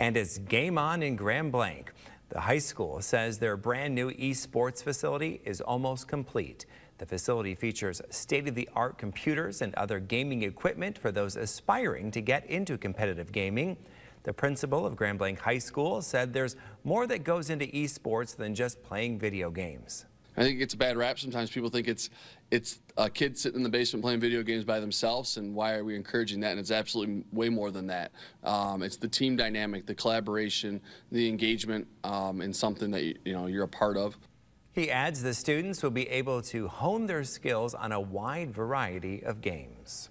And it's game on in Grand Blanc. The high school says their brand new esports facility is almost complete. The facility features state-of-the-art computers and other gaming equipment for those aspiring to get into competitive gaming. The principal of Grand Blanc High School said there's more that goes into esports than just playing video games. I think it's a bad rap. Sometimes people think it's it's a kid sitting in the basement playing video games by themselves, and why are we encouraging that? And it's absolutely way more than that. Um, it's the team dynamic, the collaboration, the engagement um, in something that you, you know you're a part of. He adds the students will be able to hone their skills on a wide variety of games.